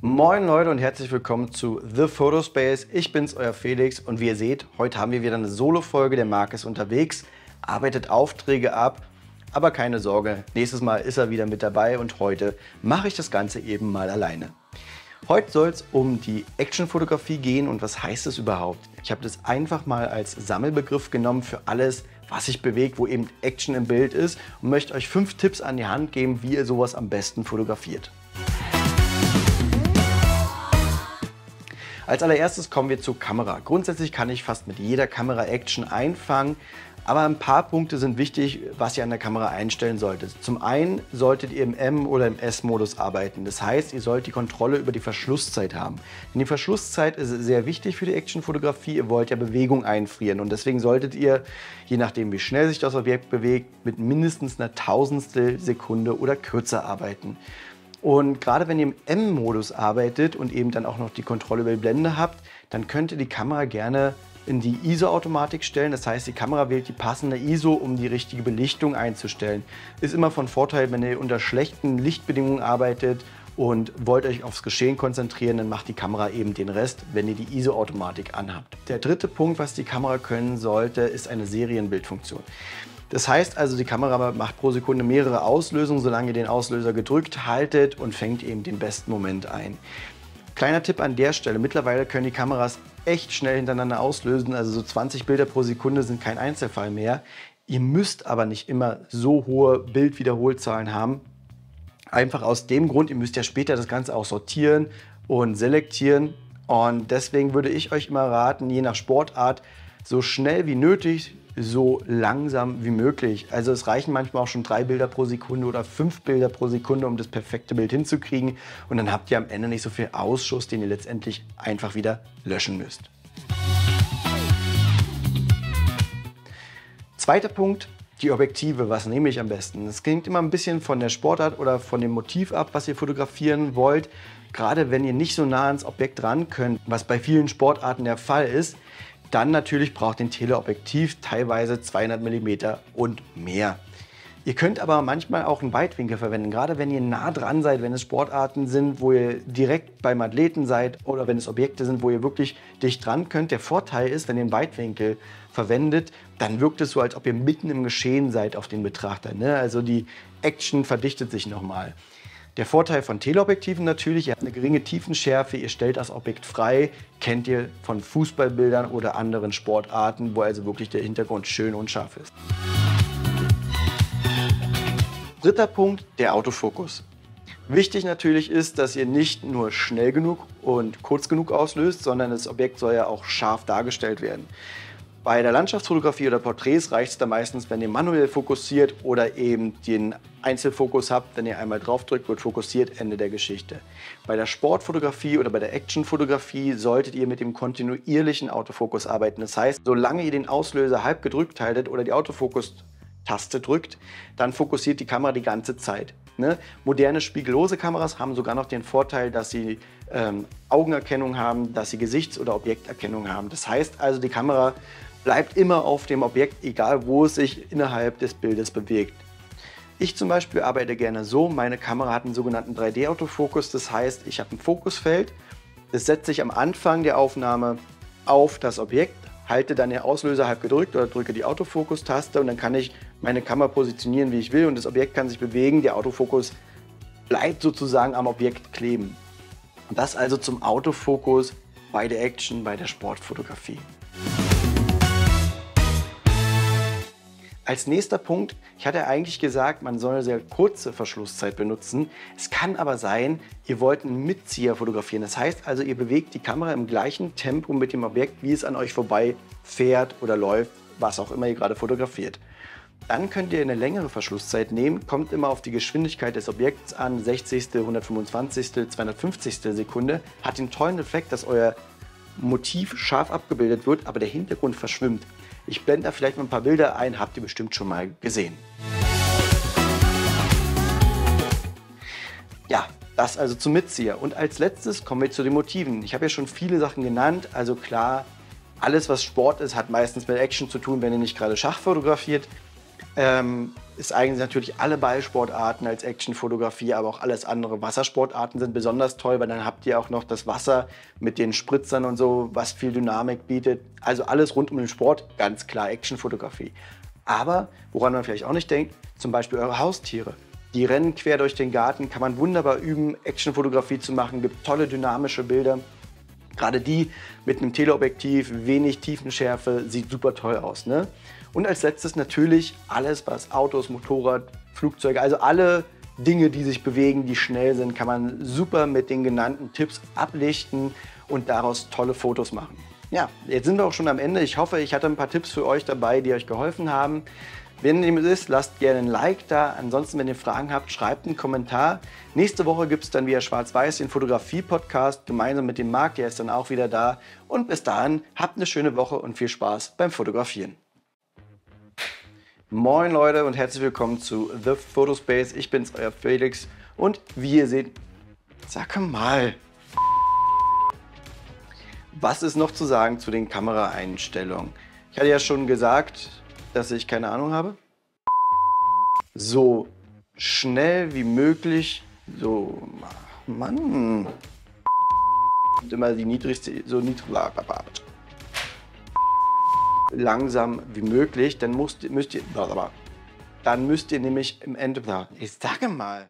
Moin Leute und herzlich willkommen zu The Photo Space. Ich bin's, euer Felix und wie ihr seht, heute haben wir wieder eine Solo-Folge. Der Marc ist unterwegs, arbeitet Aufträge ab, aber keine Sorge, nächstes Mal ist er wieder mit dabei und heute mache ich das Ganze eben mal alleine. Heute soll es um die Actionfotografie gehen und was heißt es überhaupt? Ich habe das einfach mal als Sammelbegriff genommen für alles, was sich bewegt, wo eben Action im Bild ist und möchte euch fünf Tipps an die Hand geben, wie ihr sowas am besten fotografiert. Als allererstes kommen wir zur Kamera. Grundsätzlich kann ich fast mit jeder Kamera Action einfangen, aber ein paar Punkte sind wichtig, was ihr an der Kamera einstellen solltet. Zum einen solltet ihr im M- oder im S-Modus arbeiten. Das heißt, ihr sollt die Kontrolle über die Verschlusszeit haben. Denn die Verschlusszeit ist sehr wichtig für die Actionfotografie. Ihr wollt ja Bewegung einfrieren und deswegen solltet ihr, je nachdem wie schnell sich das Objekt bewegt, mit mindestens einer Tausendstel Sekunde oder kürzer arbeiten. Und gerade wenn ihr im M-Modus arbeitet und eben dann auch noch die Kontrolle über die Blende habt, dann könnt ihr die Kamera gerne in die ISO-Automatik stellen. Das heißt, die Kamera wählt die passende ISO, um die richtige Belichtung einzustellen. Ist immer von Vorteil, wenn ihr unter schlechten Lichtbedingungen arbeitet und wollt euch aufs Geschehen konzentrieren, dann macht die Kamera eben den Rest, wenn ihr die ISO-Automatik anhabt. Der dritte Punkt, was die Kamera können sollte, ist eine Serienbildfunktion. Das heißt also, die Kamera macht pro Sekunde mehrere Auslösungen, solange ihr den Auslöser gedrückt haltet und fängt eben den besten Moment ein. Kleiner Tipp an der Stelle, mittlerweile können die Kameras echt schnell hintereinander auslösen, also so 20 Bilder pro Sekunde sind kein Einzelfall mehr. Ihr müsst aber nicht immer so hohe Bildwiederholzahlen haben. Einfach aus dem Grund, ihr müsst ja später das Ganze auch sortieren und selektieren. Und deswegen würde ich euch immer raten, je nach Sportart, so schnell wie nötig so langsam wie möglich. Also es reichen manchmal auch schon drei Bilder pro Sekunde oder fünf Bilder pro Sekunde, um das perfekte Bild hinzukriegen. Und dann habt ihr am Ende nicht so viel Ausschuss, den ihr letztendlich einfach wieder löschen müsst. Zweiter Punkt, die Objektive. Was nehme ich am besten? Es klingt immer ein bisschen von der Sportart oder von dem Motiv ab, was ihr fotografieren wollt. Gerade wenn ihr nicht so nah ans Objekt ran könnt, was bei vielen Sportarten der Fall ist, dann natürlich braucht ein Teleobjektiv teilweise 200 mm und mehr. Ihr könnt aber manchmal auch einen Weitwinkel verwenden, gerade wenn ihr nah dran seid, wenn es Sportarten sind, wo ihr direkt beim Athleten seid oder wenn es Objekte sind, wo ihr wirklich dicht dran könnt. Der Vorteil ist, wenn ihr einen Weitwinkel verwendet, dann wirkt es so, als ob ihr mitten im Geschehen seid auf den Betrachter. Ne? Also die Action verdichtet sich nochmal. Der Vorteil von Teleobjektiven natürlich, ihr habt eine geringe Tiefenschärfe, ihr stellt das Objekt frei, kennt ihr von Fußballbildern oder anderen Sportarten, wo also wirklich der Hintergrund schön und scharf ist. Dritter Punkt, der Autofokus. Wichtig natürlich ist, dass ihr nicht nur schnell genug und kurz genug auslöst, sondern das Objekt soll ja auch scharf dargestellt werden. Bei der Landschaftsfotografie oder Porträts reicht es da meistens, wenn ihr manuell fokussiert oder eben den Einzelfokus habt. Wenn ihr einmal draufdrückt, wird fokussiert, Ende der Geschichte. Bei der Sportfotografie oder bei der Actionfotografie solltet ihr mit dem kontinuierlichen Autofokus arbeiten. Das heißt, solange ihr den Auslöser halb gedrückt haltet oder die Autofokus-Taste drückt, dann fokussiert die Kamera die ganze Zeit. Ne? Moderne spiegellose Kameras haben sogar noch den Vorteil, dass sie ähm, Augenerkennung haben, dass sie Gesichts- oder Objekterkennung haben. Das heißt also, die Kamera bleibt immer auf dem Objekt, egal wo es sich innerhalb des Bildes bewegt. Ich zum Beispiel arbeite gerne so, meine Kamera hat einen sogenannten 3D-Autofokus, das heißt, ich habe ein Fokusfeld, das setze ich am Anfang der Aufnahme auf das Objekt, halte dann den Auslöser halb gedrückt oder drücke die Autofokus-Taste und dann kann ich meine Kamera positionieren, wie ich will und das Objekt kann sich bewegen, der Autofokus bleibt sozusagen am Objekt kleben. Das also zum Autofokus bei der Action, bei der Sportfotografie. Als nächster Punkt, ich hatte eigentlich gesagt, man soll eine sehr kurze Verschlusszeit benutzen. Es kann aber sein, ihr wollt einen Mitzieher fotografieren. Das heißt also, ihr bewegt die Kamera im gleichen Tempo mit dem Objekt, wie es an euch vorbei fährt oder läuft, was auch immer ihr gerade fotografiert. Dann könnt ihr eine längere Verschlusszeit nehmen, kommt immer auf die Geschwindigkeit des Objekts an, 60., 125., 250. Sekunde, hat den tollen Effekt, dass euer Motiv scharf abgebildet wird, aber der Hintergrund verschwimmt. Ich blende da vielleicht mal ein paar Bilder ein, habt ihr bestimmt schon mal gesehen. Ja, das also zum Mitzieher. Und als letztes kommen wir zu den Motiven. Ich habe ja schon viele Sachen genannt, also klar, alles was Sport ist, hat meistens mit Action zu tun, wenn ihr nicht gerade Schach fotografiert. Ähm, Es eignen sich natürlich alle Ballsportarten als Actionfotografie, aber auch alles andere. Wassersportarten sind besonders toll, weil dann habt ihr auch noch das Wasser mit den Spritzern und so, was viel Dynamik bietet. Also alles rund um den Sport, ganz klar Actionfotografie. Aber woran man vielleicht auch nicht denkt, zum Beispiel eure Haustiere. Die rennen quer durch den Garten, kann man wunderbar üben, Actionfotografie zu machen, gibt tolle dynamische Bilder. Gerade die mit einem Teleobjektiv, wenig Tiefenschärfe, sieht super toll aus. Ne? Und als letztes natürlich alles, was Autos, Motorrad, Flugzeuge, also alle Dinge, die sich bewegen, die schnell sind, kann man super mit den genannten Tipps ablichten und daraus tolle Fotos machen. Ja, jetzt sind wir auch schon am Ende. Ich hoffe, ich hatte ein paar Tipps für euch dabei, die euch geholfen haben. Wenn dem ist, lasst gerne ein Like da. Ansonsten, wenn ihr Fragen habt, schreibt einen Kommentar. Nächste Woche gibt es dann wieder Schwarz-Weiß, den Fotografie-Podcast, gemeinsam mit dem Marc, der ist dann auch wieder da. Und bis dahin, habt eine schöne Woche und viel Spaß beim Fotografieren. Moin Leute und herzlich willkommen zu The Photospace. Ich bin's, euer Felix. Und wie ihr seht, sag mal, was ist noch zu sagen zu den Kameraeinstellungen? Ich hatte ja schon gesagt, dass ich keine Ahnung habe. So schnell wie möglich, so, Mann. Immer die niedrigste, so niedrig, langsam wie möglich, dann müsst, müsst ihr, dann müsst ihr nämlich im Ende, ich sage mal,